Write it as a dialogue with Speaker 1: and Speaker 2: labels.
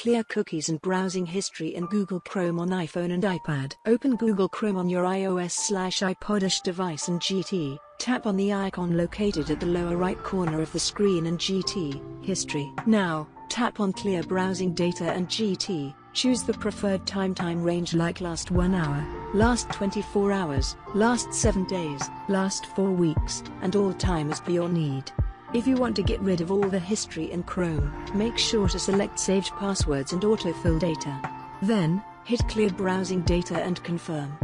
Speaker 1: clear cookies and browsing history in Google Chrome on iPhone and iPad. Open Google Chrome on your iOS slash iPadOS device and GT. Tap on the icon located at the lower right corner of the screen and GT history. Now, tap on clear browsing data and GT. Choose the preferred time time range like last 1 hour, last 24 hours, last 7 days, last 4 weeks, and all time as per your need. If you want to get rid of all the history in Chrome, make sure to select Saved Passwords and Autofill Data. Then, hit Clear Browsing Data and confirm.